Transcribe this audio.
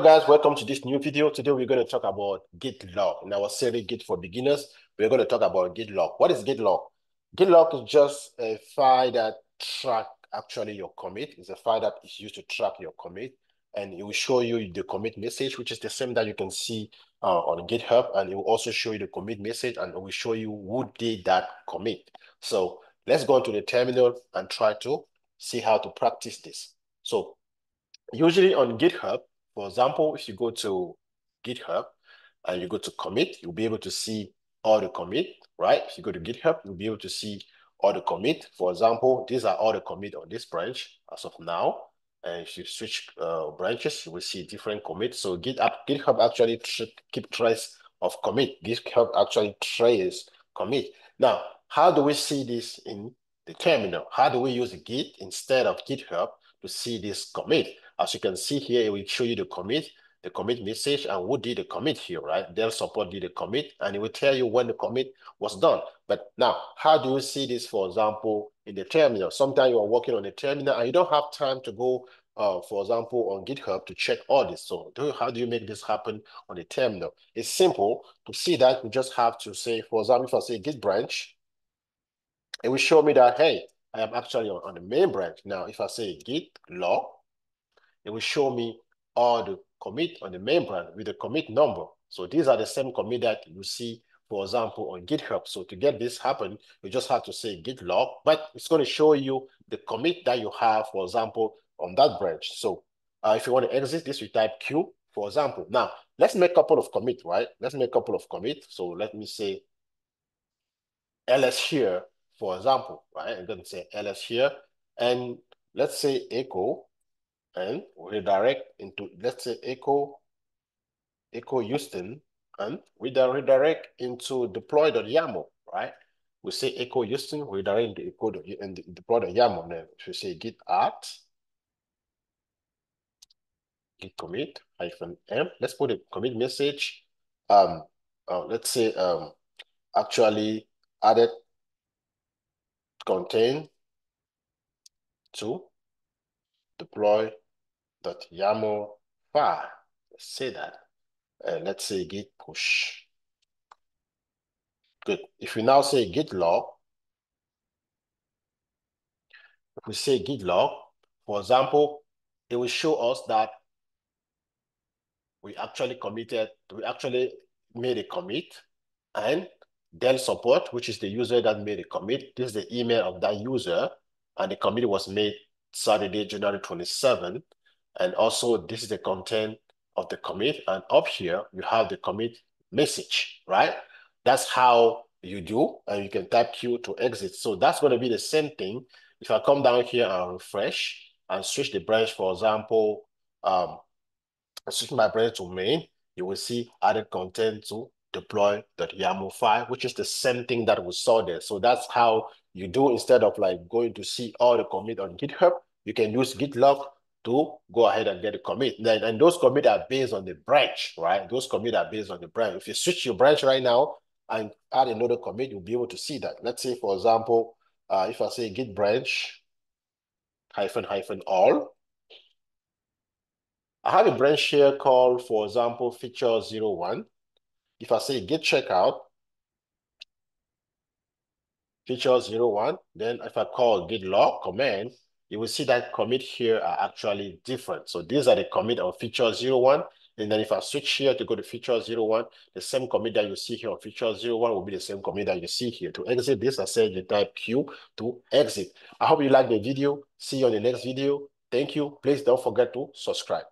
guys, welcome to this new video. Today we're going to talk about git log. In our series Git for Beginners, we're going to talk about git log. What is git log? Git log is just a file that track actually your commit. It's a file that is used to track your commit and it will show you the commit message, which is the same that you can see uh, on GitHub. And it will also show you the commit message and it will show you who did that commit. So let's go into the terminal and try to see how to practice this. So usually on GitHub, for example, if you go to GitHub and you go to commit, you'll be able to see all the commit, right? If you go to GitHub, you'll be able to see all the commit. For example, these are all the commit on this branch as of now. And if you switch uh, branches, you will see different commits. So GitHub, GitHub actually keep trace of commit. GitHub actually trace commit. Now, how do we see this in the terminal? How do we use Git instead of GitHub to see this commit? As you can see here, it will show you the commit, the commit message, and who did the commit here, right? Dell support did the commit, and it will tell you when the commit was done. But now, how do you see this, for example, in the terminal? Sometimes you are working on the terminal and you don't have time to go, uh, for example, on GitHub to check all this. So do, how do you make this happen on the terminal? It's simple. To see that, you just have to say, for example, if I say git branch, it will show me that, hey, I am actually on, on the main branch. Now, if I say git log, it will show me all the commit on the main branch with the commit number. So these are the same commit that you see, for example, on GitHub. So to get this happen, you just have to say git log, but it's going to show you the commit that you have, for example, on that branch. So uh, if you want to exit this, you type Q, for example. Now, let's make a couple of commit, right? Let's make a couple of commit. So let me say ls here, for example, right? I'm going to say ls here. And let's say echo and redirect into, let's say echo, echo Houston, and we then redirect into deploy.yaml, right? We say echo Houston, redirect into echo and deploy.yaml. Then we say git add, git commit hyphen m. Let's put a commit message. Um, uh, let's say um, actually added contain to deploy YAML file. Let's say that. Uh, let's say git push. Good. If we now say git log, if we say git log, for example, it will show us that we actually committed, we actually made a commit and Dell support, which is the user that made a commit. This is the email of that user and the commit was made Saturday, January 27. And also this is the content of the commit. And up here, you have the commit message, right? That's how you do. And you can type Q to exit. So that's going to be the same thing. If I come down here and refresh and switch the branch, for example, um, switch my branch to main, you will see added content to deploy.yaml file, which is the same thing that we saw there. So that's how you do instead of like going to see all the commit on GitHub, you can use git log to go ahead and get a commit. Then, and those commit are based on the branch, right? Those commit are based on the branch. If you switch your branch right now and add another commit, you'll be able to see that. Let's say, for example, uh, if I say git branch hyphen hyphen all, I have a branch here called, for example, feature 01. If I say git checkout, feature 01, then if I call git log command, you will see that commit here are actually different. So these are the commit of feature 01. And then if I switch here to go to feature 01, the same commit that you see here on feature 01 will be the same commit that you see here. To exit this, I said you type Q to exit. I hope you like the video. See you on the next video. Thank you. Please don't forget to subscribe.